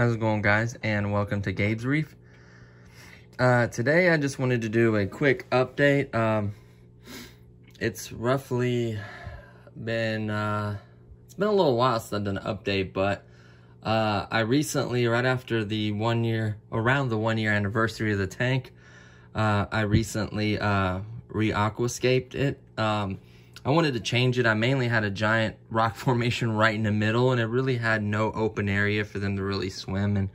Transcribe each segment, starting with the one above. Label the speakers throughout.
Speaker 1: How's it going, guys? And welcome to Gabe's Reef. Uh, today, I just wanted to do a quick update. Um, it's roughly been, uh, it's been a little while since I've done an update, but uh, I recently, right after the one year, around the one year anniversary of the tank, uh, I recently uh, re-aquascaped it. Um, I wanted to change it. I mainly had a giant rock formation right in the middle, and it really had no open area for them to really swim. And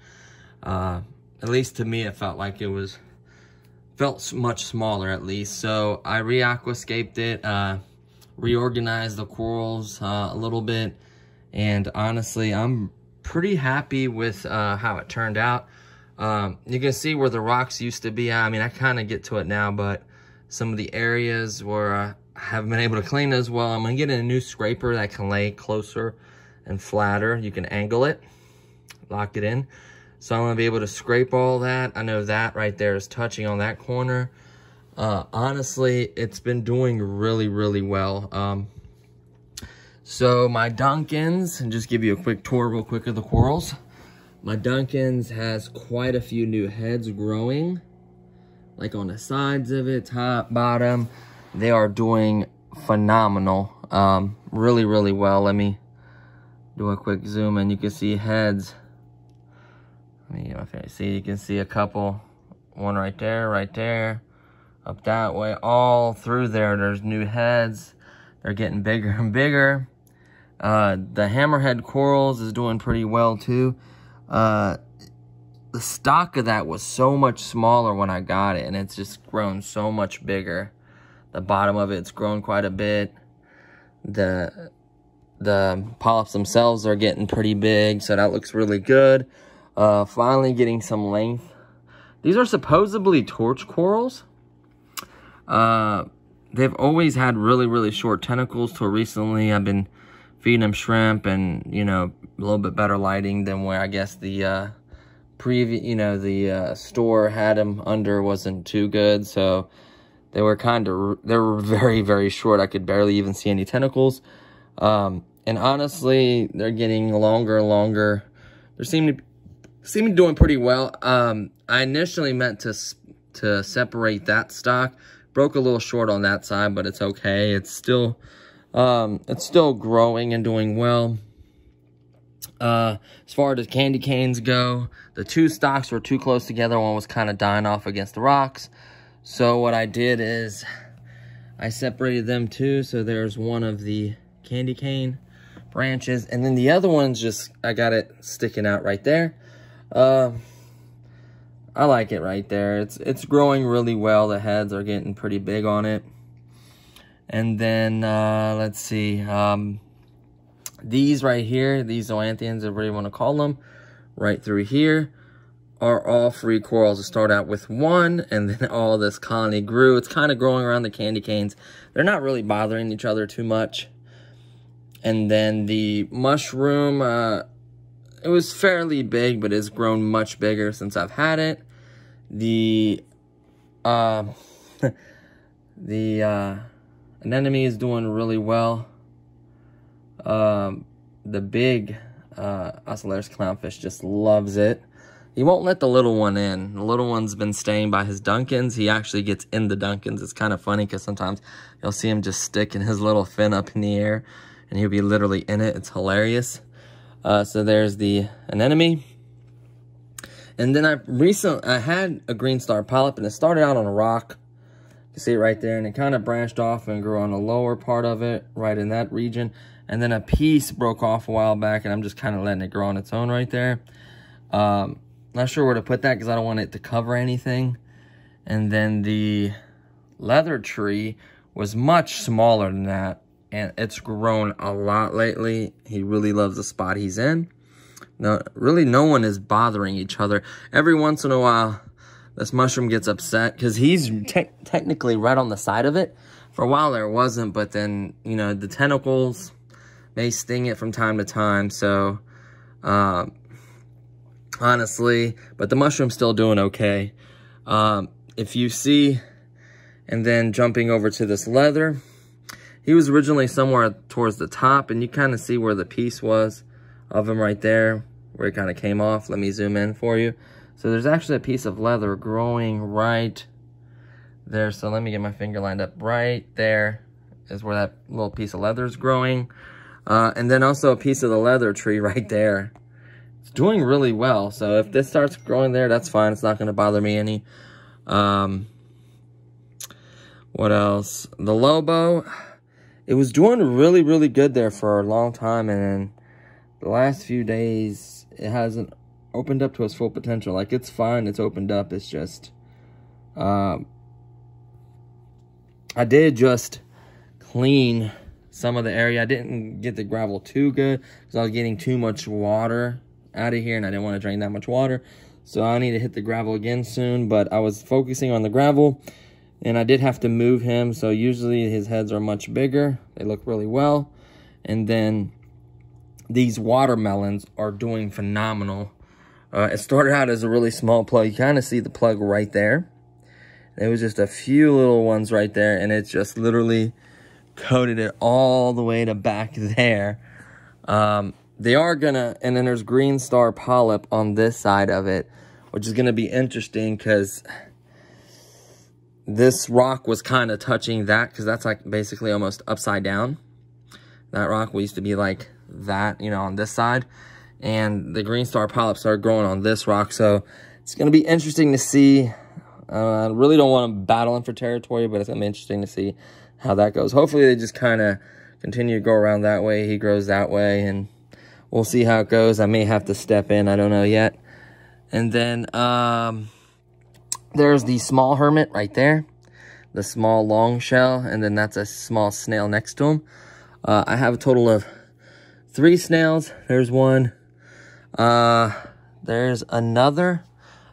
Speaker 1: uh, at least to me, it felt like it was felt much smaller at least. So I re-aquascaped it, uh, reorganized the corals uh, a little bit, and honestly, I'm pretty happy with uh, how it turned out. Um, you can see where the rocks used to be. I mean, I kind of get to it now, but some of the areas where haven't been able to clean as well. I'm to get a new scraper that can lay closer and flatter. You can angle it, lock it in. So I'm to be able to scrape all that. I know that right there is touching on that corner. Uh, honestly, it's been doing really, really well. Um, so my Duncans, and just give you a quick tour real quick of the corals. My Duncans has quite a few new heads growing, like on the sides of it, top, bottom. They are doing phenomenal. Um, really, really well. Let me do a quick zoom and you can see heads. Let me get my face. See, you can see a couple. One right there, right there. Up that way, all through there, there's new heads. They're getting bigger and bigger. Uh, the hammerhead corals is doing pretty well too. Uh, the stock of that was so much smaller when I got it, and it's just grown so much bigger. The bottom of it's grown quite a bit. The the polyps themselves are getting pretty big, so that looks really good. Uh, finally getting some length. These are supposedly torch corals. Uh, they've always had really, really short tentacles till recently. I've been feeding them shrimp and, you know, a little bit better lighting than where I guess the uh, previous, you know, the uh, store had them under wasn't too good. So they were kind of, they were very, very short. I could barely even see any tentacles. Um, and honestly, they're getting longer and longer. They seem to, seem to be doing pretty well. Um, I initially meant to, to separate that stock. Broke a little short on that side, but it's okay. It's still, um, it's still growing and doing well. Uh, as far as candy canes go, the two stocks were too close together. One was kind of dying off against the rocks. So what I did is I separated them too. So there's one of the candy cane branches. And then the other one's just, I got it sticking out right there. Uh, I like it right there. It's, it's growing really well. The heads are getting pretty big on it. And then, uh, let's see, um, these right here, these zoanthians, whatever you want to call them, right through here are all free corals to start out with one and then all this colony grew. It's kind of growing around the candy canes. They're not really bothering each other too much. And then the mushroom uh, it was fairly big but it's grown much bigger since i've had it. The uh, the uh, anemone is doing really well. Um, the big uh, Ocellaris clownfish just loves it. He won't let the little one in. The little one's been staying by his Duncans. He actually gets in the Duncans. It's kind of funny because sometimes you'll see him just sticking his little fin up in the air and he'll be literally in it. It's hilarious. Uh, so there's the anemone. And then I recently, I had a green star polyp and it started out on a rock. You see it right there. And it kind of branched off and grew on the lower part of it, right in that region. And then a piece broke off a while back and I'm just kind of letting it grow on its own right there. Um, not sure where to put that because I don't want it to cover anything. And then the leather tree was much smaller than that. And it's grown a lot lately. He really loves the spot he's in. No, really no one is bothering each other. Every once in a while, this mushroom gets upset because he's te technically right on the side of it. For a while there wasn't, but then, you know, the tentacles may sting it from time to time. So, uh, honestly, but the mushroom's still doing okay. Um, if you see, and then jumping over to this leather, he was originally somewhere towards the top, and you kind of see where the piece was of him right there. where it kind of came off. Let me zoom in for you. So there's actually a piece of leather growing right there. So let me get my finger lined up right there is where that little piece of leather is growing. Uh, and then also a piece of the leather tree right there. Doing really well. So if this starts growing there, that's fine. It's not going to bother me any. Um, what else? The Lobo, it was doing really, really good there for a long time. And then the last few days, it hasn't opened up to its full potential. Like, it's fine. It's opened up. It's just, um, I did just clean some of the area. I didn't get the gravel too good because I was getting too much water out of here and I didn't want to drain that much water. So I need to hit the gravel again soon, but I was focusing on the gravel and I did have to move him. So usually his heads are much bigger. They look really well. And then these watermelons are doing phenomenal. Uh, it started out as a really small plug. You kind of see the plug right there. There was just a few little ones right there and it just literally coated it all the way to back there. Um, they are gonna, and then there's green star polyp on this side of it, which is gonna be interesting because this rock was kind of touching that because that's like basically almost upside down. That rock we used to be like that, you know, on this side. And the green star polyp started growing on this rock. So it's going to be interesting to see. Uh, I really don't want battle him for territory, but it's going to be interesting to see how that goes. Hopefully they just kind of continue to go around that way. He grows that way and we'll see how it goes. I may have to step in. I don't know yet. And then um, there's the small hermit right there. The small long shell. And then that's a small snail next to him. Uh, I have a total of three snails. There's one. Uh, there's another.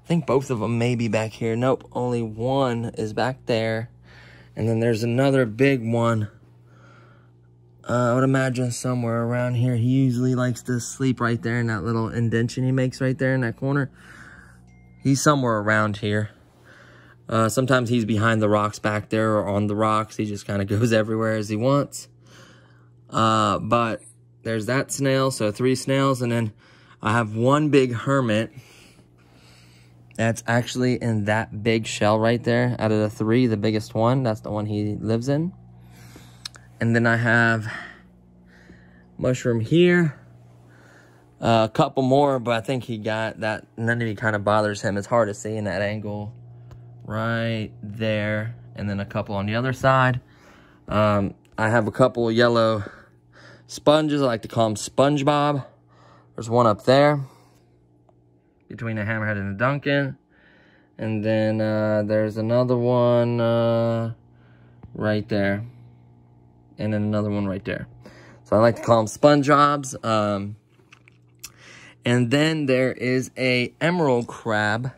Speaker 1: I think both of them may be back here. Nope, only one is back there. And then there's another big one. Uh, I would imagine somewhere around here. He usually likes to sleep right there in that little indention he makes right there in that corner. He's somewhere around here. Uh, sometimes he's behind the rocks back there or on the rocks. He just kind of goes everywhere as he wants. Uh, but there's that snail, so three snails. And then I have one big hermit that's actually in that big shell right there. Out of the three, the biggest one, that's the one he lives in. And then I have mushroom here. Uh, a couple more, but I think he got that. None of it kind of bothers him. It's hard to see in that angle right there. And then a couple on the other side. Um, I have a couple yellow sponges. I like to call them SpongeBob. There's one up there between the Hammerhead and the Duncan. And then uh, there's another one uh, right there. And then another one right there. So I like to call them sponge jobs. Um, and then there is a emerald crab.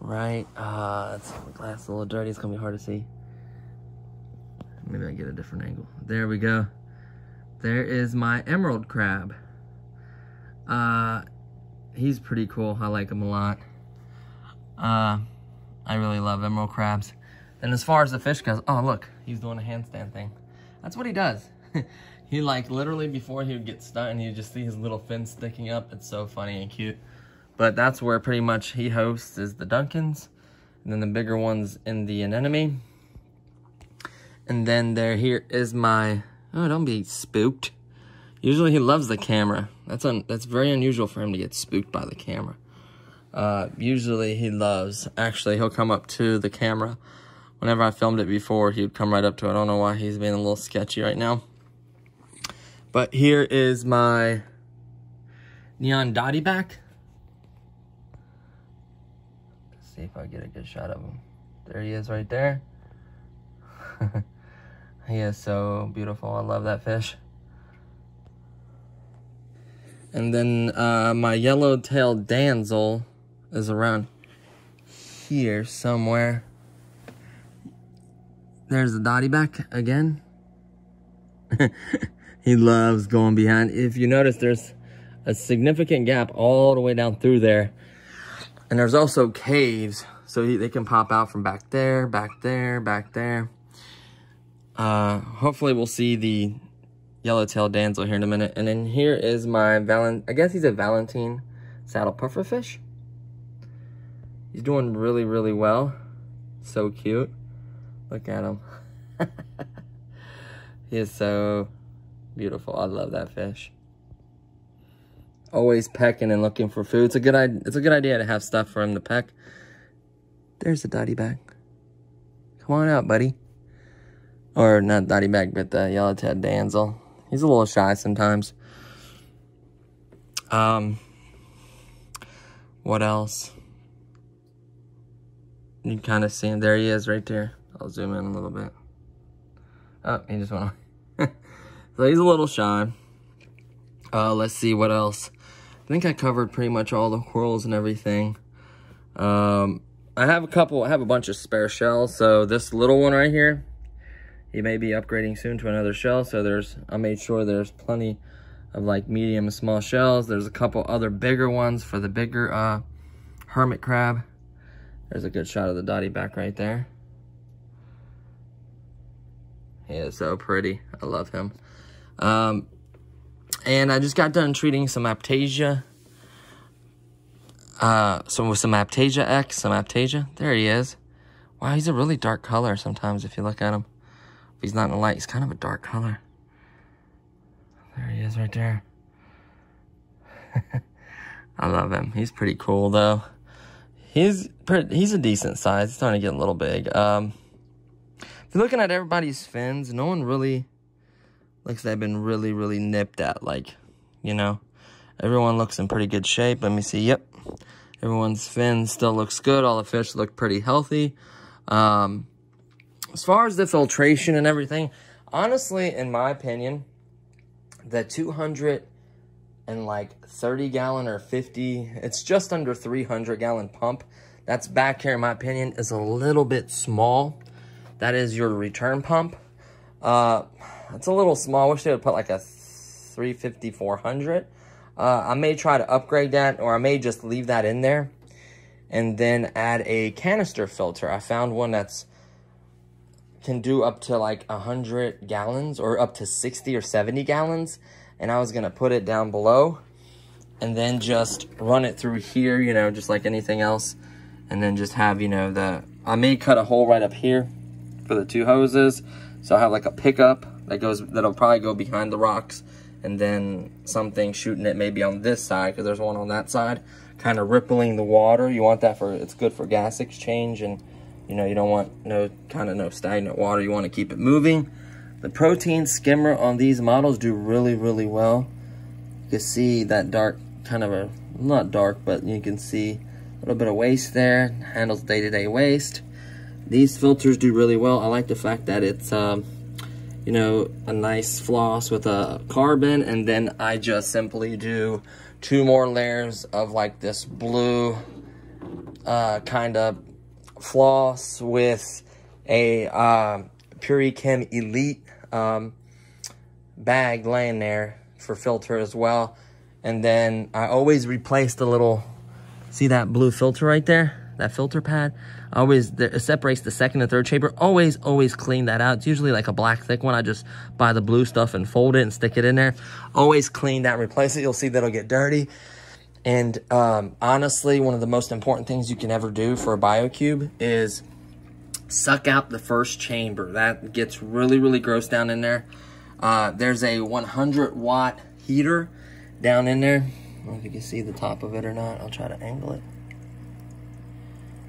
Speaker 1: Right. Uh, it's, the glass a little dirty. It's to be hard to see. Maybe I get a different angle. There we go. There is my emerald crab. Uh, he's pretty cool. I like him a lot. Uh, I really love emerald crabs. And as far as the fish goes, oh look, he's doing a handstand thing. That's what he does. he like literally before he would get stung, you just see his little fin sticking up. It's so funny and cute. But that's where pretty much he hosts is the Duncans. And then the bigger ones in the anemone. And then there here is my, oh don't be spooked. Usually he loves the camera. That's un, that's very unusual for him to get spooked by the camera. Uh, usually he loves, actually he'll come up to the camera. Whenever I filmed it before, he would come right up to it. I don't know why he's being a little sketchy right now. But here is my neon dotty back. Let's see if I get a good shot of him. There he is right there. he is so beautiful. I love that fish. And then uh, my yellow-tailed damsel is around here somewhere. There's the dotty back again. he loves going behind. If you notice, there's a significant gap all the way down through there. And there's also caves, so he, they can pop out from back there, back there, back there. Uh, hopefully we'll see the yellowtail damsel here in a minute. And then here is my Valent, I guess he's a Valentine saddle pufferfish. He's doing really, really well. So cute. Look at him. he is so beautiful. I love that fish. Always pecking and looking for food. It's a good, it's a good idea to have stuff for him to peck. There's the dotty back. Come on out, buddy. Or not dotty back, but the yellowtail damsel. He's a little shy sometimes. Um, what else? You kind of see him. There he is right there. I'll zoom in a little bit. Oh, he just went away. so he's a little shy. Uh, let's see what else. I think I covered pretty much all the corals and everything. Um, I have a couple, I have a bunch of spare shells. So this little one right here, he may be upgrading soon to another shell. So there's, I made sure there's plenty of like medium and small shells. There's a couple other bigger ones for the bigger uh, hermit crab. There's a good shot of the dotty back right there. He is so pretty. I love him. Um, and I just got done treating some Aiptasia. Uh, with some Aiptasia X, some Aiptasia. There he is. Wow, he's a really dark color sometimes if you look at him. If he's not in the light, he's kind of a dark color. There he is right there. I love him. He's pretty cool though. He's pretty, he's a decent size. He's starting to get a little big. Um, looking at everybody's fins, no one really looks like they've been really, really nipped at. Like, you know, everyone looks in pretty good shape. Let me see. Yep. Everyone's fin still looks good. All the fish look pretty healthy. Um, as far as the filtration and everything, honestly, in my opinion, the 200 and like 30 gallon or 50, it's just under 300 gallon pump. That's back here, in my opinion, is a little bit small. That is your return pump. Uh, it's a little small. I wish they would put like a 350, 400. Uh, I may try to upgrade that or I may just leave that in there and then add a canister filter. I found one that's can do up to like 100 gallons or up to 60 or 70 gallons. And I was going to put it down below and then just run it through here, you know, just like anything else. And then just have, you know, the, I may cut a hole right up here for the two hoses. So I have like a pickup that goes, that'll probably go behind the rocks. And then something shooting it maybe on this side, because there's one on that side, kind of rippling the water. You want that for, it's good for gas exchange and you know, you don't want no kind of no stagnant water. You want to keep it moving. The protein skimmer on these models do really, really well. You can see that dark kind of a, not dark, but you can see a little bit of waste there. Handles day-to-day -day waste. These filters do really well. I like the fact that it's, um, you know, a nice floss with a carbon. And then I just simply do two more layers of like this blue uh, kind of floss with a uh, Purichem Elite um, bag laying there for filter as well. And then I always replace the little, see that blue filter right there? That filter pad? Always, it separates the second and third chamber. Always, always clean that out. It's usually like a black thick one. I just buy the blue stuff and fold it and stick it in there. Always clean that, replace it. You'll see that'll get dirty. And um, honestly, one of the most important things you can ever do for a BioCube is suck out the first chamber. That gets really, really gross down in there. Uh, there's a 100 watt heater down in there. I don't know if you can see the top of it or not. I'll try to angle it.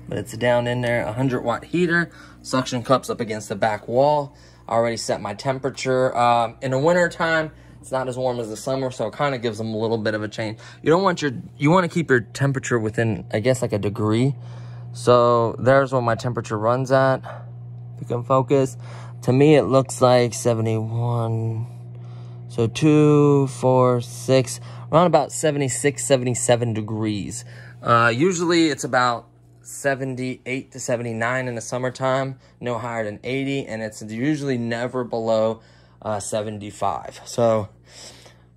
Speaker 1: But it's down in there, 100 watt heater. Suction cups up against the back wall. I already set my temperature. Um, in the winter time, it's not as warm as the summer, so it kind of gives them a little bit of a change. You don't want your, you want to keep your temperature within, I guess, like a degree. So there's what my temperature runs at. If you can focus. To me, it looks like 71. So two, four, six, around about 76, 77 degrees. Uh, usually it's about 78 to 79 in the summertime, no higher than 80, and it's usually never below uh, 75. So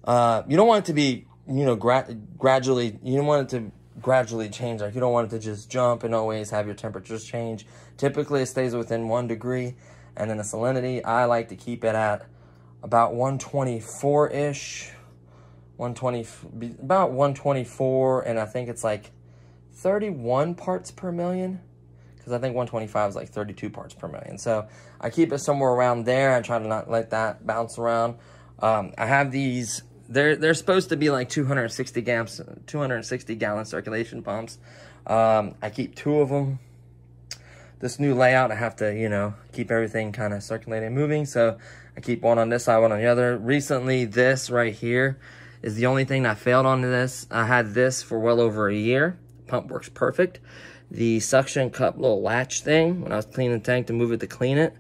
Speaker 1: uh, you don't want it to be, you know, gra gradually, you don't want it to gradually change. Like you don't want it to just jump and always have your temperatures change. Typically it stays within one degree. And then the salinity, I like to keep it at about 124-ish, 120, about 124, and I think it's like 31 parts per million because I think 125 is like 32 parts per million. So I keep it somewhere around there. I try to not let that bounce around. Um, I have these, they're, they're supposed to be like 260 gallons, 260 gallon circulation pumps. Um, I keep two of them. This new layout, I have to, you know, keep everything kind of circulating and moving. So I keep one on this side, one on the other. Recently, this right here is the only thing that failed on this. I had this for well over a year. Pump works perfect the suction cup little latch thing when I was cleaning the tank to move it to clean it.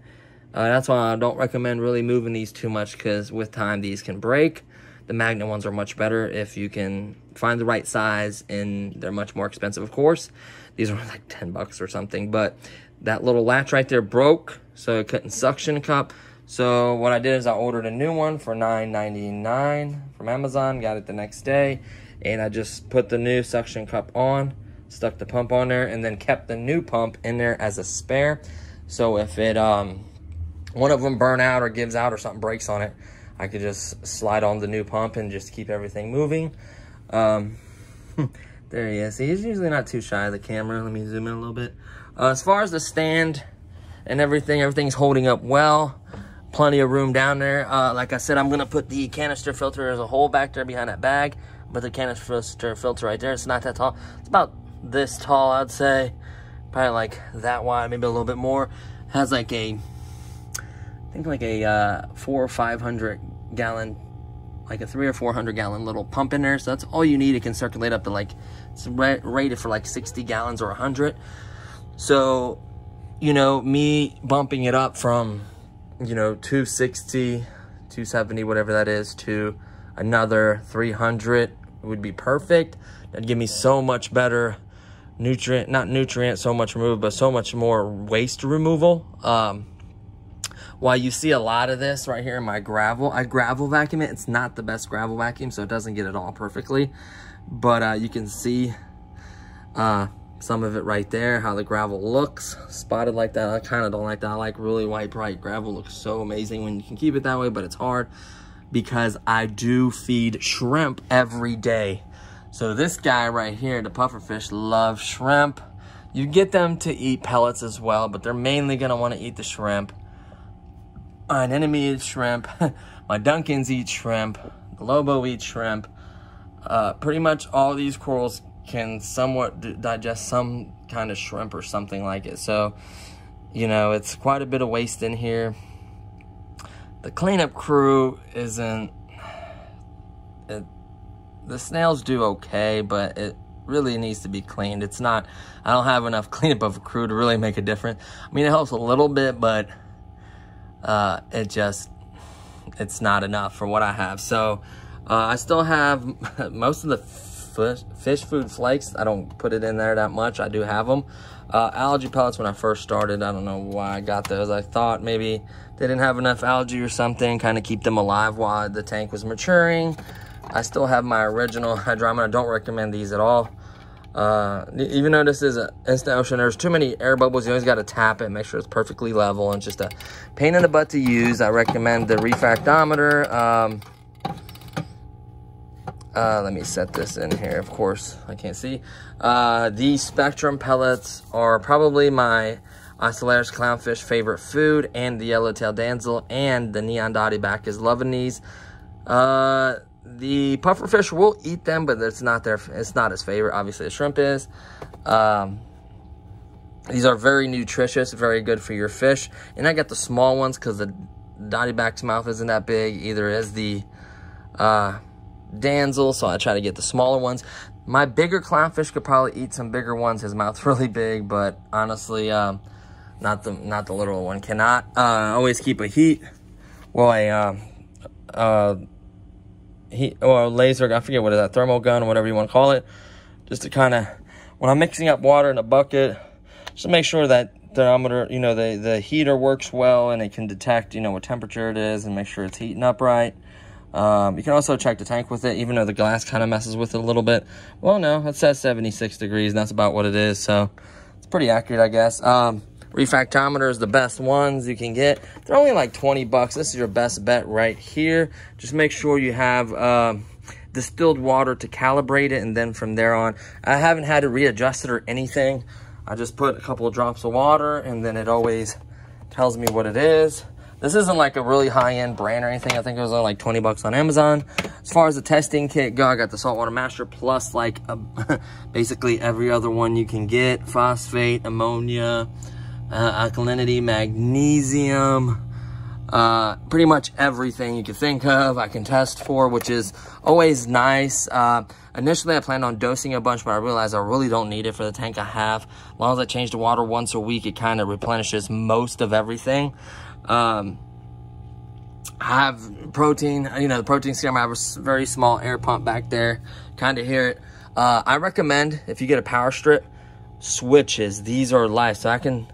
Speaker 1: Uh, that's why I don't recommend really moving these too much because with time these can break. The magnet ones are much better if you can find the right size and they're much more expensive of course. These are like 10 bucks or something but that little latch right there broke so it couldn't suction cup. So what I did is I ordered a new one for $9.99 from Amazon, got it the next day and I just put the new suction cup on stuck the pump on there, and then kept the new pump in there as a spare. So if it, um, one of them burn out or gives out or something breaks on it, I could just slide on the new pump and just keep everything moving. Um, there he is. He's usually not too shy of the camera. Let me zoom in a little bit. Uh, as far as the stand and everything, everything's holding up well. Plenty of room down there. Uh, like I said, I'm going to put the canister filter as a hole back there behind that bag. But the canister filter filter right there, it's not that tall. It's about this tall, I'd say. Probably like that wide, maybe a little bit more. Has like a, I think like a uh, four or 500 gallon, like a three or 400 gallon little pump in there. So that's all you need. It can circulate up to like, it's rated for like 60 gallons or 100. So, you know, me bumping it up from, you know, 260, 270, whatever that is, to another 300 would be perfect. That'd give me so much better nutrient, not nutrient so much removed, but so much more waste removal. Um, while you see a lot of this right here in my gravel, I gravel vacuum it. It's not the best gravel vacuum, so it doesn't get it all perfectly. But uh, you can see uh, some of it right there, how the gravel looks spotted like that. I kind of don't like that. I like really white, bright gravel. looks so amazing when you can keep it that way, but it's hard because I do feed shrimp every day. So this guy right here, the pufferfish, love shrimp. You get them to eat pellets as well, but they're mainly gonna wanna eat the shrimp. Anemone eats shrimp. My Duncans eat shrimp. The Lobo eats shrimp. Uh, pretty much all these corals can somewhat digest some kind of shrimp or something like it. So, you know, it's quite a bit of waste in here. The cleanup crew isn't... It, the snails do okay, but it really needs to be cleaned. It's not, I don't have enough cleanup of a crew to really make a difference. I mean, it helps a little bit, but uh, it just, it's not enough for what I have. So uh, I still have most of the fish, fish food flakes. I don't put it in there that much. I do have them. Uh, algae pellets when I first started. I don't know why I got those. I thought maybe they didn't have enough algae or something, kind of keep them alive while the tank was maturing. I still have my original hydrometer. I don't recommend these at all. Uh, even though this is an instant ocean, there's too many air bubbles. You always got to tap it, make sure it's perfectly level, and just a pain in the butt to use. I recommend the refractometer. Um, uh, let me set this in here. Of course, I can't see. Uh, these Spectrum pellets are probably my Ocellaris clownfish favorite food, and the yellowtail damsel and the neon dotty back is loving these. Uh, the pufferfish will eat them, but it's not their it's not his favorite. Obviously, the shrimp is. Um, these are very nutritious, very good for your fish. And I got the small ones because the dotty back's mouth isn't that big. Either is the uh, damsel, so I try to get the smaller ones. My bigger clownfish could probably eat some bigger ones. His mouth's really big, but honestly, um, not the not the little one cannot. Uh, always keep a heat. Well, a uh, uh, heat or laser, I forget what is that, thermal gun or whatever you want to call it, just to kind of, when I'm mixing up water in a bucket, just to make sure that thermometer, you know, the, the heater works well and it can detect, you know, what temperature it is and make sure it's heating up right. Um, you can also check the tank with it, even though the glass kind of messes with it a little bit. Well, no, it says 76 degrees, and that's about what it is, so it's pretty accurate, I guess. Um, refractometer is the best ones you can get. They're only like 20 bucks. This is your best bet right here. Just make sure you have uh, distilled water to calibrate it. And then from there on, I haven't had to readjust it or anything. I just put a couple of drops of water and then it always tells me what it is. This isn't like a really high-end brand or anything. I think it was like 20 bucks on Amazon. As far as the testing kit go, I got the Saltwater Master plus like a, basically every other one you can get. Phosphate, ammonia, uh, alkalinity, magnesium, uh, pretty much everything you can think of I can test for, which is always nice. Uh, initially, I planned on dosing a bunch, but I realized I really don't need it for the tank I have. As long as I change the water once a week, it kind of replenishes most of everything. Um, I have protein, you know, the protein serum, I have a very small air pump back there, kind of hear it. Uh, I recommend, if you get a power strip, switches. These are live, so I can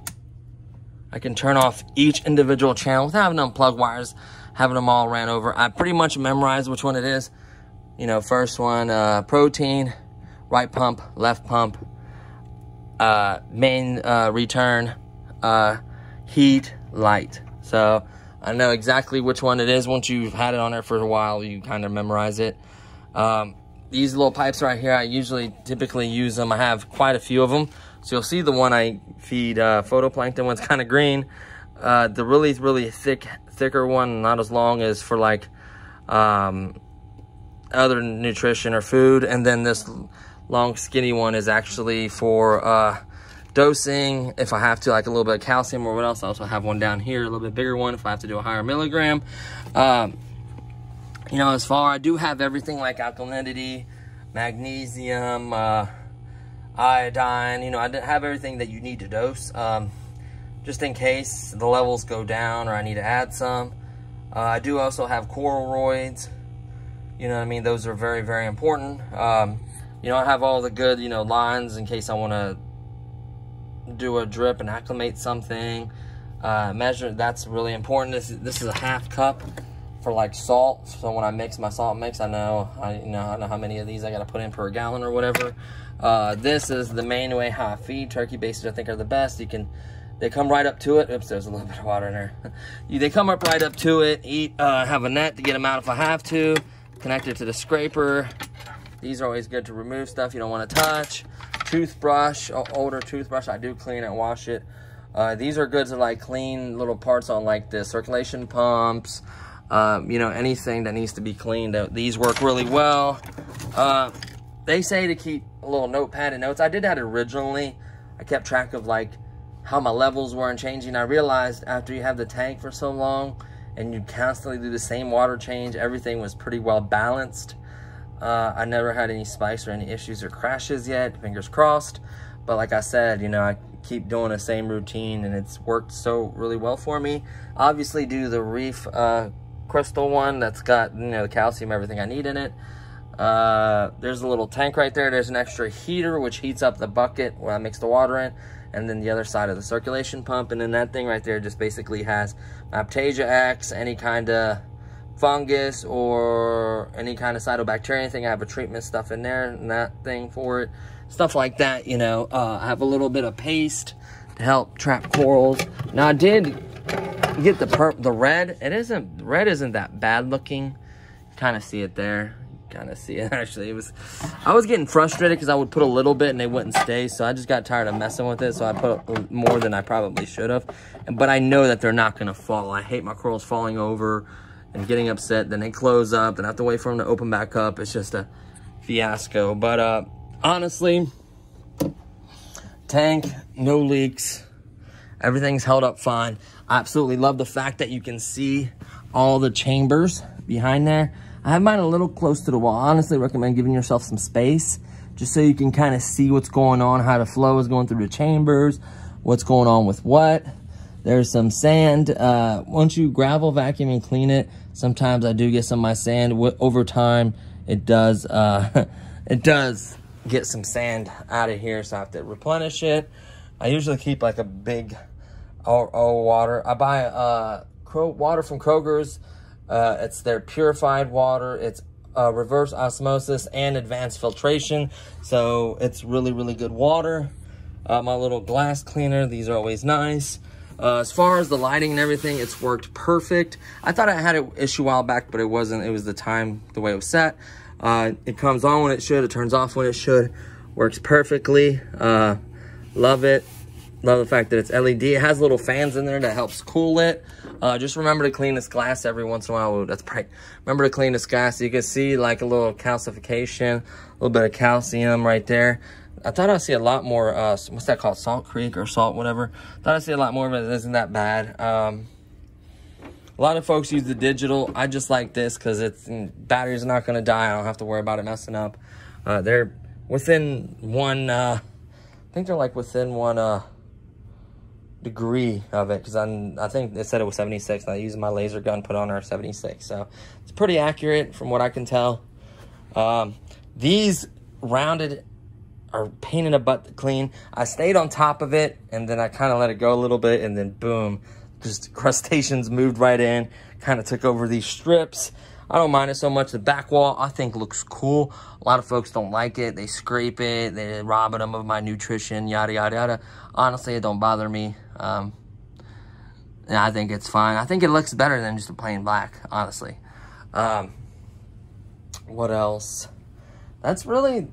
Speaker 1: I can turn off each individual channel without having to unplug wires, having them all ran over. I pretty much memorized which one it is. You know, first one, uh, protein, right pump, left pump, uh, main uh, return, uh, heat, light. So I know exactly which one it is. Once you've had it on there for a while, you kind of memorize it. Um, these little pipes right here, I usually typically use them. I have quite a few of them. So you'll see the one I feed uh, phytoplankton one's kind of green. Uh, the really, really thick, thicker one, not as long as for like um, other nutrition or food. And then this long, skinny one is actually for uh, dosing if I have to, like a little bit of calcium or what else. I also have one down here, a little bit bigger one if I have to do a higher milligram. Um, you know, as far, I do have everything like alkalinity, magnesium, uh, iodine. You know, I have everything that you need to dose, um, just in case the levels go down or I need to add some. Uh, I do also have coralroids. You know I mean? Those are very, very important. Um, you know, I have all the good, you know, lines in case I want to do a drip and acclimate something. Uh, measure, that's really important. This, this is a half cup for like salt. So when I mix my salt mix, I know, I you know, I know how many of these I got to put in per gallon or whatever. Uh, this is the main way how I feed. Turkey bases I think are the best. You can, they come right up to it. Oops, there's a little bit of water in there. you, they come up right up to it. Eat, uh, have a net to get them out if I have to. Connect it to the scraper. These are always good to remove stuff you don't want to touch. Toothbrush, older toothbrush. I do clean it, wash it. Uh, these are good to like clean little parts on like the circulation pumps. Um, you know, anything that needs to be cleaned. These work really well. Uh, they say to keep a little notepad and notes. I did that originally. I kept track of like how my levels weren't changing. I realized after you have the tank for so long and you constantly do the same water change, everything was pretty well balanced. Uh, I never had any spikes or any issues or crashes yet, fingers crossed. But like I said, you know, I keep doing the same routine and it's worked so really well for me. Obviously do the reef uh, crystal one that's got, you know, the calcium, everything I need in it. Uh, there's a little tank right there. There's an extra heater, which heats up the bucket where I mix the water in. And then the other side of the circulation pump. And then that thing right there just basically has Aiptasia X, any kind of fungus or any kind of cyanobacteria, anything. I have a treatment stuff in there and that thing for it. Stuff like that, you know. Uh, I have a little bit of paste to help trap corals. Now I did get the perp the red. It isn't, red isn't that bad looking. Kind of see it there kind of see it actually. It was, I was getting frustrated because I would put a little bit and they wouldn't stay. So I just got tired of messing with it. So I put more than I probably should have. But I know that they're not going to fall. I hate my corals falling over and getting upset. Then they close up. Then I have to wait for them to open back up. It's just a fiasco. But uh, honestly, tank, no leaks. Everything's held up fine. I absolutely love the fact that you can see all the chambers behind there. I have mine a little close to the wall. I honestly recommend giving yourself some space just so you can kind of see what's going on, how the flow is going through the chambers, what's going on with what. There's some sand. Uh, once you gravel vacuum and clean it, sometimes I do get some of my sand. Over time, it does, uh, it does get some sand out of here, so I have to replenish it. I usually keep like a big O, o water. I buy uh, water from Kroger's uh, it's their purified water. It's uh, reverse osmosis and advanced filtration. So it's really, really good water. Uh, my little glass cleaner, these are always nice. Uh, as far as the lighting and everything, it's worked perfect. I thought I had an issue a while back, but it wasn't. It was the time, the way it was set. Uh, it comes on when it should. It turns off when it should. Works perfectly. Uh, love it. Love the fact that it's LED. It has little fans in there that helps cool it. Uh, just remember to clean this glass every once in a while. Ooh, that's bright. Remember to clean this glass. You can see like a little calcification, a little bit of calcium right there. I thought I'd see a lot more, uh, what's that called? Salt creep or salt, whatever. Thought I'd see a lot more it. It isn't that bad. Um, a lot of folks use the digital. I just like this because it's mm, battery's not going to die. I don't have to worry about it messing up. Uh, they're within one, uh, I think they're like within one uh, degree of it because I think they said it was 76 and I used my laser gun put on our 76. So it's pretty accurate from what I can tell. Um, these rounded are pain in the butt to clean. I stayed on top of it and then I kind of let it go a little bit and then boom, just crustaceans moved right in, kind of took over these strips. I don't mind it so much. The back wall, I think, looks cool. A lot of folks don't like it. They scrape it. They're robbing them of my nutrition, yada, yada, yada. Honestly, it don't bother me. Um, yeah, I think it's fine. I think it looks better than just a plain black, honestly. Um, what else? That's really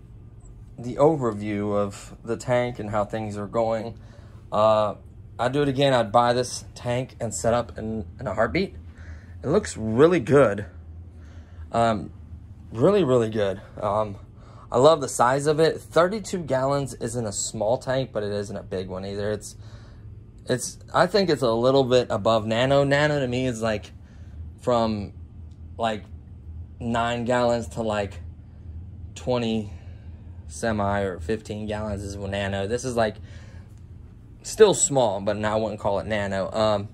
Speaker 1: the overview of the tank and how things are going. Uh, I'd do it again. I'd buy this tank and set up in, in a heartbeat. It looks really good. Um, really, really good. Um, I love the size of it. 32 gallons isn't a small tank, but it isn't a big one either. It's, it's, I think it's a little bit above nano. Nano to me is like from like nine gallons to like 20 semi or 15 gallons is nano. This is like still small, but I wouldn't call it nano. Um,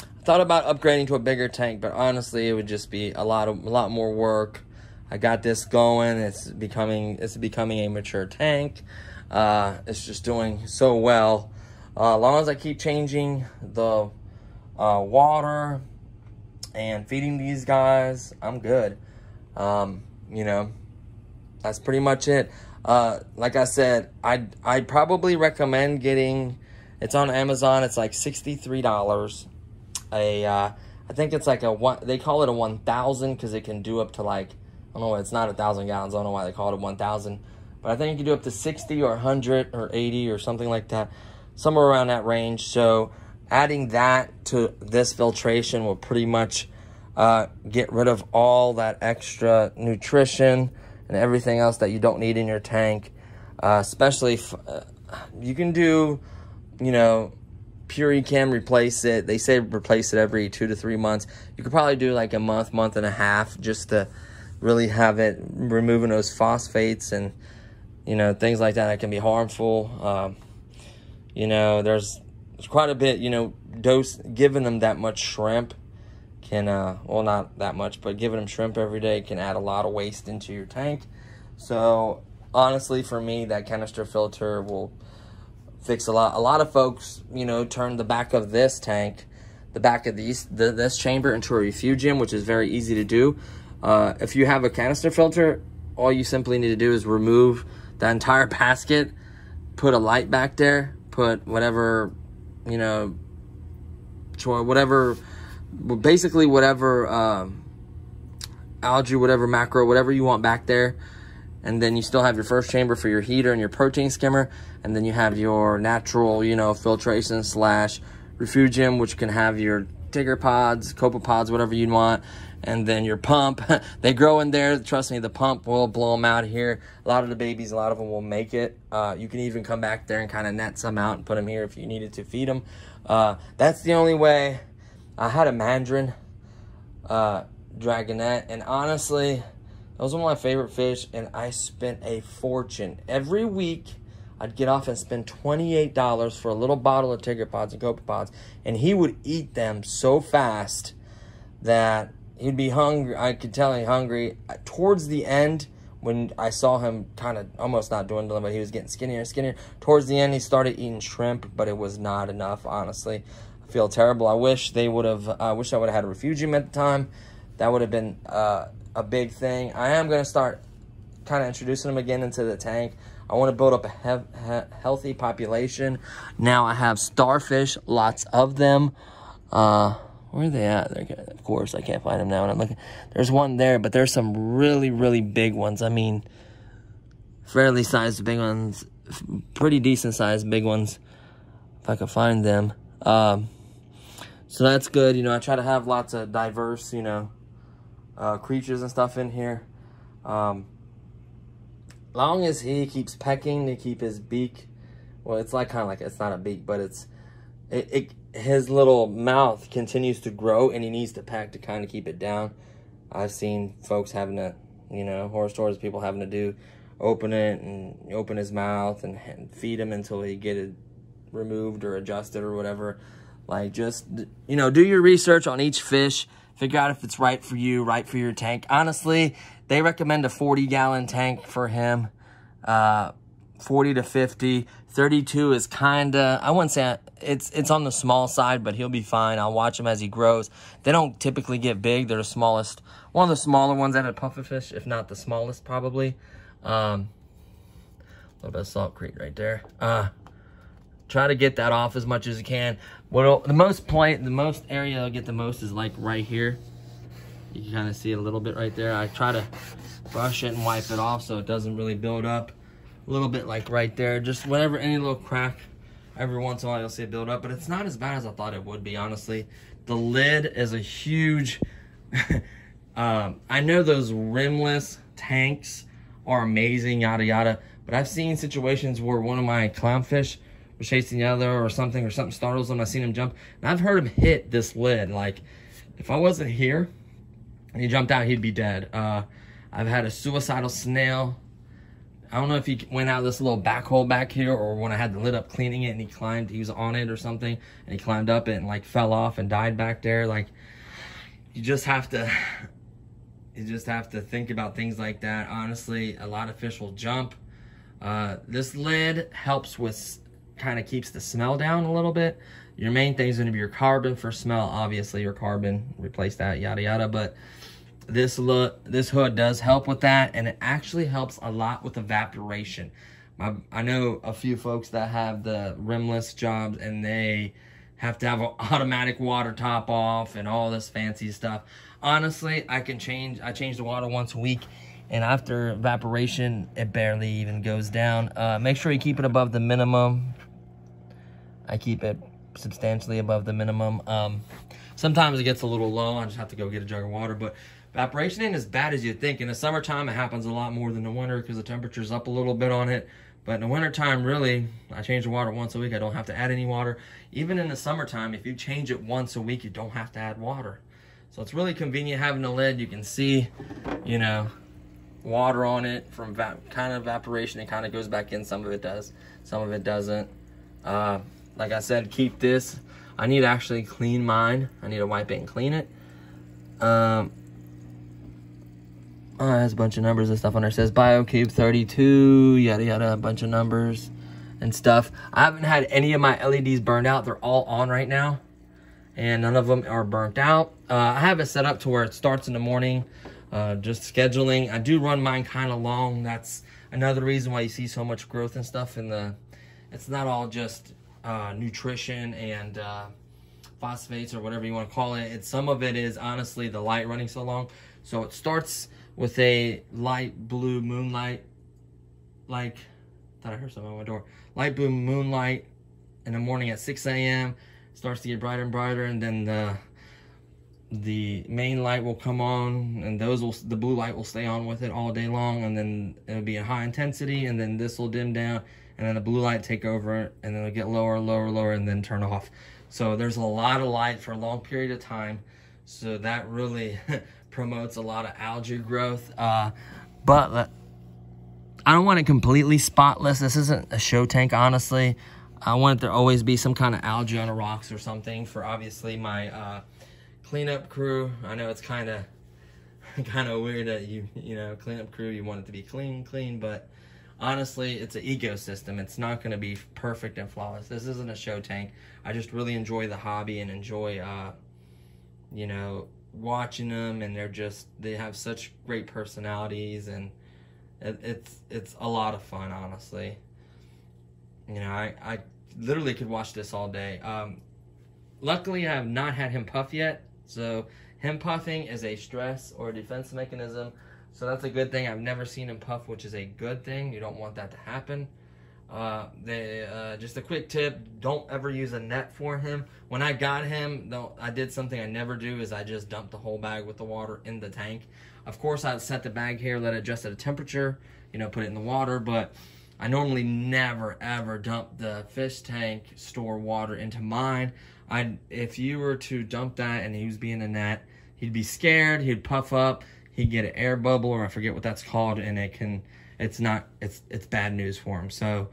Speaker 1: I thought about upgrading to a bigger tank, but honestly, it would just be a lot of a lot more work. I got this going. It's becoming it's becoming a mature tank. Uh, it's just doing so well. Uh, as long as I keep changing the uh, water and feeding these guys, I'm good. Um, you know, that's pretty much it. Uh, like I said, I'd, I'd probably recommend getting, it's on Amazon, it's like $63. A, uh, I think it's like a one, they call it a 1000 because it can do up to like, I don't know, it's not a thousand gallons, I don't know why they call it a 1000. But I think you can do up to 60 or 100 or 80 or something like that, somewhere around that range. So adding that to this filtration will pretty much uh, get rid of all that extra nutrition and everything else that you don't need in your tank. Uh, especially, if, uh, you can do, you know, pure Purichem replace it. They say replace it every two to three months. You could probably do like a month, month and a half just to really have it removing those phosphates and, you know, things like that that can be harmful. Um, you know, there's, there's quite a bit, you know, dose, giving them that much shrimp can, uh, well, not that much, but giving them shrimp every day can add a lot of waste into your tank. So honestly, for me, that canister filter will fix a lot. A lot of folks, you know, turn the back of this tank, the back of these, the, this chamber into a refugium, which is very easy to do. Uh, if you have a canister filter, all you simply need to do is remove the entire basket, put a light back there, put whatever, you know, whatever basically whatever um, algae, whatever macro, whatever you want back there. And then you still have your first chamber for your heater and your protein skimmer. And then you have your natural, you know, filtration slash refugium, which can have your Tigger pods, copepods, whatever you want. And then your pump. they grow in there. Trust me, the pump will blow them out here. A lot of the babies, a lot of them will make it. Uh, you can even come back there and kind of net some out and put them here if you needed to feed them. Uh, that's the only way I had a Mandarin uh, Dragonet, and honestly, that was one of my favorite fish, and I spent a fortune. Every week, I'd get off and spend $28 for a little bottle of Tigger Pods and Copepods, and he would eat them so fast that he'd be hungry. I could tell he hungry. Towards the end, when I saw him kind of almost not doing but he was getting skinnier and skinnier. Towards the end, he started eating shrimp, but it was not enough, honestly feel terrible. I wish they would have, I wish I would have had a refugium at the time. That would have been uh, a big thing. I am going to start kind of introducing them again into the tank. I want to build up a he he healthy population. Now I have starfish, lots of them. Uh, where are they at? They're, of course, I can't find them now. And I'm looking. There's one there, but there's some really, really big ones. I mean, fairly sized big ones, pretty decent sized big ones, if I could find them. Um, so that's good. You know, I try to have lots of diverse, you know, uh, creatures and stuff in here. Um, long as he keeps pecking to keep his beak, well, it's like kind of like, it's not a beak, but it's, it, it his little mouth continues to grow and he needs to peck to kind of keep it down. I've seen folks having to, you know, horror stories, people having to do, open it and open his mouth and, and feed him until he get it removed or adjusted or whatever. Like just, you know, do your research on each fish. Figure out if it's right for you, right for your tank. Honestly, they recommend a 40 gallon tank for him. Uh, 40 to 50. 32 is kind of, I wouldn't say it's it's on the small side, but he'll be fine. I'll watch him as he grows. They don't typically get big. They're the smallest, one of the smaller ones out of pufferfish, if not the smallest probably. Um, a little bit of salt creep right there. Uh, try to get that off as much as you can. What the most point, the most area I'll get the most is like right here. You can kind of see it a little bit right there. I try to brush it and wipe it off so it doesn't really build up a little bit like right there. Just whatever, any little crack, every once in a while you'll see it build up, but it's not as bad as I thought it would be, honestly. The lid is a huge, um, I know those rimless tanks are amazing, yada, yada, but I've seen situations where one of my clownfish chasing the other or something, or something startles them, I've seen him jump, and I've heard him hit this lid. Like, if I wasn't here and he jumped out, he'd be dead. Uh, I've had a suicidal snail I don't know if he went out this little back hole back here or when I had the lid up cleaning it and he climbed, he was on it or something and he climbed up it and like fell off and died back there. Like you just have to, you just have to think about things like that. Honestly, a lot of fish will jump. Uh, this lid helps with, kind of keeps the smell down a little bit. Your main thing is going to be your carbon for smell. Obviously your carbon, replace that, yada, yada. But this look this hood does help with that and it actually helps a lot with evaporation My, i know a few folks that have the rimless jobs and they have to have an automatic water top off and all this fancy stuff honestly i can change i change the water once a week and after evaporation it barely even goes down uh, make sure you keep it above the minimum i keep it substantially above the minimum um, sometimes it gets a little low i just have to go get a jug of water but Evaporation ain't as bad as you'd think. In the summertime, it happens a lot more than the winter because the temperature's up a little bit on it. But in the wintertime, really, I change the water once a week. I don't have to add any water. Even in the summertime, if you change it once a week, you don't have to add water. So it's really convenient having a lid. You can see, you know, water on it from kind of evaporation. It kind of goes back in. Some of it does. Some of it doesn't. Uh, like I said, keep this. I need to actually clean mine. I need to wipe it and clean it. Um, Oh, it has a bunch of numbers and stuff on there. It says BioCube 32, yada yada, a bunch of numbers and stuff. I haven't had any of my LEDs burned out. They're all on right now. And none of them are burnt out. Uh, I have it set up to where it starts in the morning. Uh, just scheduling. I do run mine kind of long. That's another reason why you see so much growth and stuff in the... It's not all just uh, nutrition and uh, phosphates or whatever you want to call it. It's Some of it is honestly the light running so long. So it starts with a light blue moonlight, like, thought I heard something on my door. Light blue moonlight in the morning at 6 a.m. Starts to get brighter and brighter, and then the the main light will come on, and those will the blue light will stay on with it all day long, and then it'll be a high intensity, and then this will dim down, and then the blue light take over, and then it'll get lower, lower, lower, and then turn off. So there's a lot of light for a long period of time. So that really promotes a lot of algae growth. Uh, but I don't want it completely spotless. This isn't a show tank, honestly. I want there always be some kind of algae on the rocks or something for obviously my uh, cleanup crew. I know it's kind of kind of weird that you you know cleanup crew you want it to be clean clean, but honestly it's an ecosystem. It's not going to be perfect and flawless. This isn't a show tank. I just really enjoy the hobby and enjoy uh, you know watching them and they're just they have such great personalities and it, it's it's a lot of fun, honestly. You know, I I literally could watch this all day. Um, luckily, I have not had him puff yet, so him puffing is a stress or a defense mechanism. So that's a good thing. I've never seen him puff, which is a good thing. You don't want that to happen. Uh, they, uh, just a quick tip: don't ever use a net for him. When I got him, though, I did something I never do: is I just dumped the whole bag with the water in the tank. Of course, I'd set the bag here, let it adjust at a temperature, you know, put it in the water, but I normally never ever dump the fish tank store water into mine. I if you were to dump that and he was being a net, he'd be scared, he'd puff up, he'd get an air bubble or I forget what that's called, and it can it's not it's it's bad news for him. So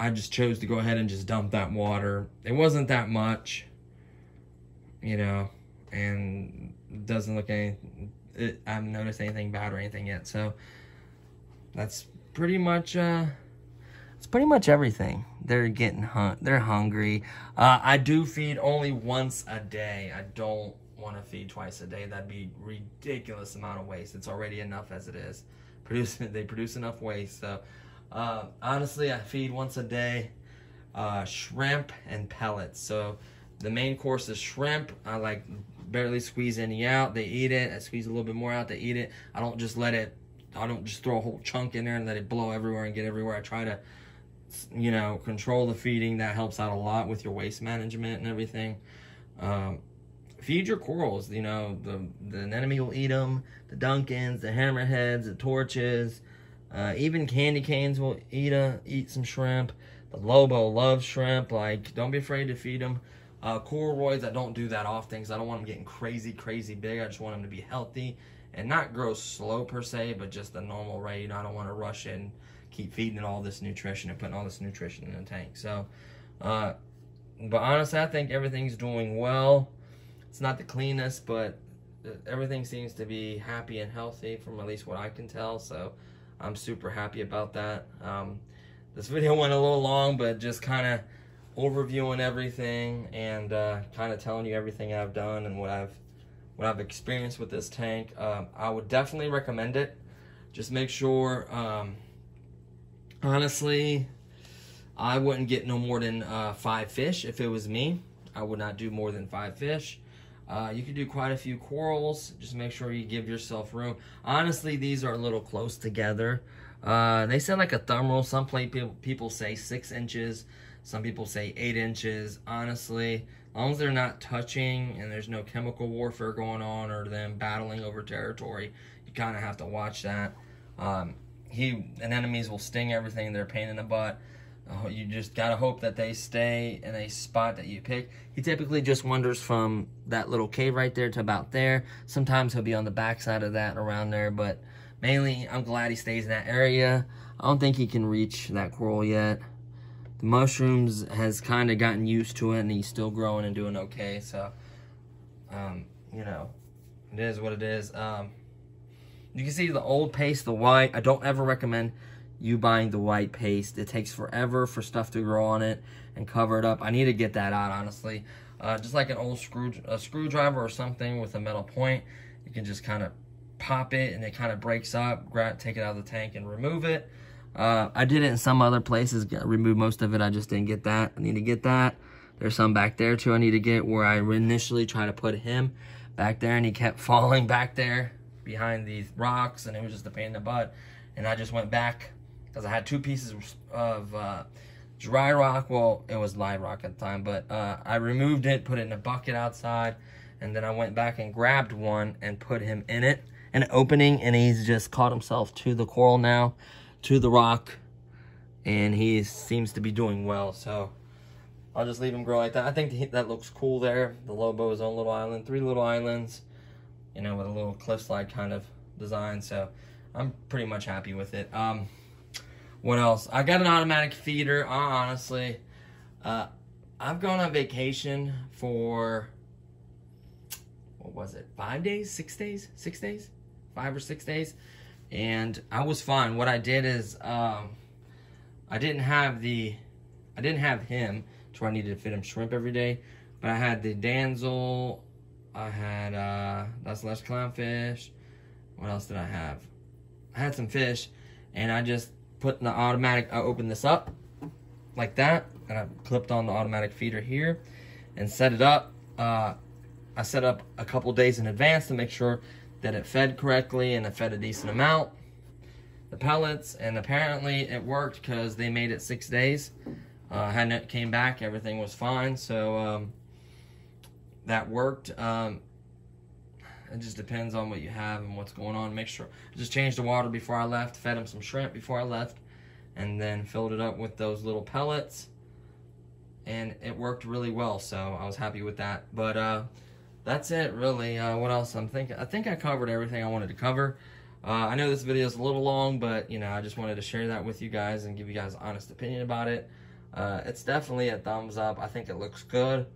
Speaker 1: I just chose to go ahead and just dump that water. It wasn't that much, you know, and doesn't look any. It, I haven't noticed anything bad or anything yet. So that's pretty much. uh it's pretty much everything. They're getting hun- they're hungry. Uh, I do feed only once a day. I don't want to feed twice a day. That'd be ridiculous amount of waste. It's already enough as it is. Produce they produce enough waste. So uh, honestly, I feed once a day. Uh, shrimp and pellets. So the main course is shrimp. I like barely squeeze any out. They eat it. I squeeze a little bit more out. They eat it. I don't just let it. I don't just throw a whole chunk in there and let it blow everywhere and get everywhere. I try to you know, control the feeding. That helps out a lot with your waste management and everything. Um, feed your corals. You know, the the anemone will eat them. The Duncans, the hammerheads, the torches, uh, even candy canes will eat a eat some shrimp. The Lobo loves shrimp. Like, don't be afraid to feed them. Uh, I don't do that often because I don't want them getting crazy, crazy big. I just want them to be healthy and not grow slow per se, but just the normal rate. You know, I don't want to rush in and keep feeding it all this nutrition and putting all this nutrition in the tank. So, uh, but honestly, I think everything's doing well. It's not the cleanest, but everything seems to be happy and healthy from at least what I can tell. So, I'm super happy about that. Um, this video went a little long, but just kind of overviewing everything and uh, kind of telling you everything I've done and what I've what I've experienced with this tank. Um, I would definitely recommend it. Just make sure. Um, honestly, I wouldn't get no more than uh, five fish if it was me. I would not do more than five fish. Uh, you could do quite a few corals. Just make sure you give yourself room. Honestly, these are a little close together. Uh, they sound like a thumb rule. Some people, people say six inches. Some people say eight inches. Honestly, as long as they're not touching and there's no chemical warfare going on or them battling over territory, you kind of have to watch that. Um, he anemones will sting everything. They're pain in the butt. Uh, you just gotta hope that they stay in a spot that you pick. He typically just wanders from that little cave right there to about there. Sometimes he'll be on the backside of that around there, but mainly I'm glad he stays in that area. I don't think he can reach that coral yet. The mushrooms has kind of gotten used to it, and he's still growing and doing okay. So, um, you know, it is what it is. Um, you can see the old paste, the white. I don't ever recommend you buying the white paste. It takes forever for stuff to grow on it and cover it up. I need to get that out, honestly. Uh, just like an old screw a screwdriver or something with a metal point, you can just kind of pop it and it kind of breaks up, grab, take it out of the tank and remove it. Uh, I did it in some other places, remove most of it. I just didn't get that. I need to get that. There's some back there too I need to get where I initially tried to put him back there and he kept falling back there behind these rocks and it was just a pain in the butt. And I just went back because I had two pieces of uh, dry rock. Well, it was live rock at the time, but uh, I removed it, put it in a bucket outside, and then I went back and grabbed one and put him in it, an opening, and he's just caught himself to the coral now, to the rock, and he seems to be doing well. So I'll just leave him grow like that. I think that looks cool there. The Lobo's own little island, three little islands you know, with a little cliff slide kind of design. So I'm pretty much happy with it. Um, what else? I got an automatic feeder. Honestly, uh, I've gone on vacation for what was it? Five days, six days, six days, five or six days, and I was fine. What I did is um, I didn't have the, I didn't have him to where I needed to fit him shrimp every day, but I had the damsel I had, uh, that's less clownfish. What else did I have? I had some fish. And I just put in the automatic, I opened this up like that. And I clipped on the automatic feeder here and set it up. Uh, I set up a couple days in advance to make sure that it fed correctly and it fed a decent amount. The pellets, and apparently it worked because they made it six days. Uh, had it came back, everything was fine. So um, that worked. Um, it just depends on what you have and what's going on. Make sure just changed the water before I left, fed him some shrimp before I left, and then filled it up with those little pellets. And it worked really well, so I was happy with that. But uh, that's it, really. Uh, what else I'm thinking? I think I covered everything I wanted to cover. Uh, I know this video is a little long, but you know, I just wanted to share that with you guys and give you guys honest opinion about it. Uh, it's definitely a thumbs up. I think it looks good.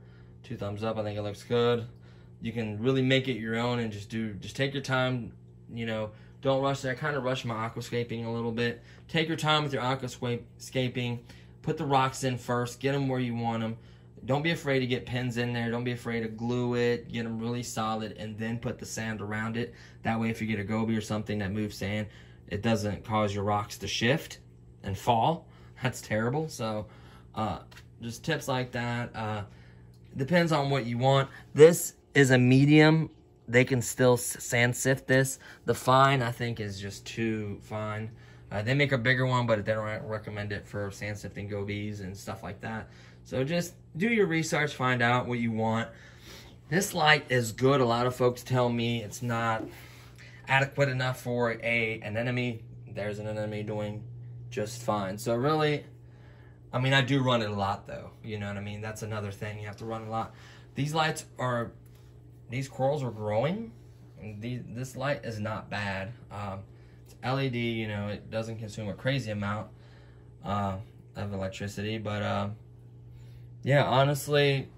Speaker 1: Two thumbs up. I think it looks good. You can really make it your own and just do. Just take your time. You know, don't rush it. I kind of rush my aquascaping a little bit. Take your time with your aquascaping. Put the rocks in first. Get them where you want them. Don't be afraid to get pins in there. Don't be afraid to glue it. Get them really solid and then put the sand around it. That way if you get a goby or something that moves sand, it doesn't cause your rocks to shift and fall. That's terrible. So uh, just tips like that. Uh, depends on what you want. This is a medium. They can still sand sift this. The fine, I think, is just too fine. Uh, they make a bigger one, but they don't recommend it for sand sifting gobies and stuff like that. So just do your research, find out what you want. This light is good. A lot of folks tell me it's not adequate enough for a anemone. There's anemone doing just fine. So really, I mean, I do run it a lot though. You know what I mean? That's another thing. You have to run a lot. These lights are, these corals are growing. These, this light is not bad. Um, it's LED, you know, it doesn't consume a crazy amount uh, of electricity, but uh, yeah, honestly,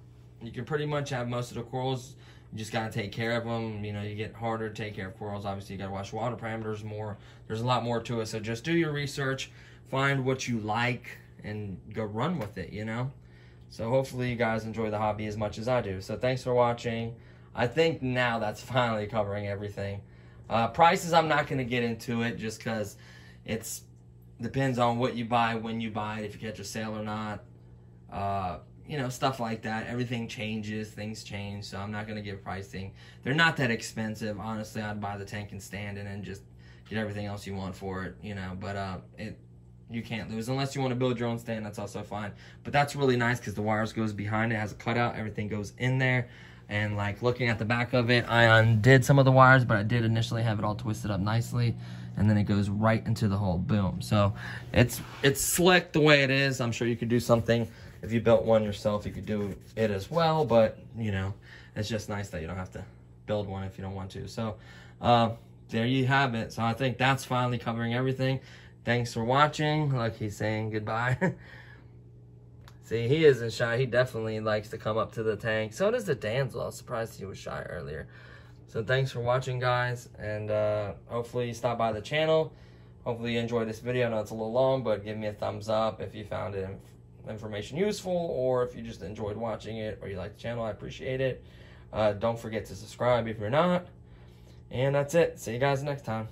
Speaker 1: you can pretty much have most of the corals. You just gotta take care of them. You know, you get harder to take care of corals. Obviously, you gotta watch water parameters more. There's a lot more to it. So just do your research, find what you like, and go run with it. You know. So hopefully you guys enjoy the hobby as much as I do. So thanks for watching. I think now that's finally covering everything. Uh, prices, I'm not going to get into it just because it's depends on what you buy, when you buy it, if you catch a sale or not. Uh, you know, stuff like that. Everything changes, things change, so I'm not going to give pricing. They're not that expensive. Honestly, I'd buy the tank and stand and then just get everything else you want for it, you know, but uh, it you can't lose unless you want to build your own stand that's also fine but that's really nice because the wires goes behind it has a cutout everything goes in there and like looking at the back of it i undid some of the wires but i did initially have it all twisted up nicely and then it goes right into the hole boom so it's it's slick the way it is i'm sure you could do something if you built one yourself, you could do it as well, but you know, it's just nice that you don't have to build one if you don't want to. So, uh, there you have it. So I think that's finally covering everything. Thanks for watching. Like he's saying goodbye. See, he isn't shy. He definitely likes to come up to the tank. So does the damsel. I was surprised he was shy earlier. So thanks for watching, guys. And uh, hopefully you stop by the channel. Hopefully you enjoyed this video. I know it's a little long, but give me a thumbs up if you found it information useful or if you just enjoyed watching it or you like the channel, I appreciate it. Uh, don't forget to subscribe if you're not. And that's it. See you guys next time.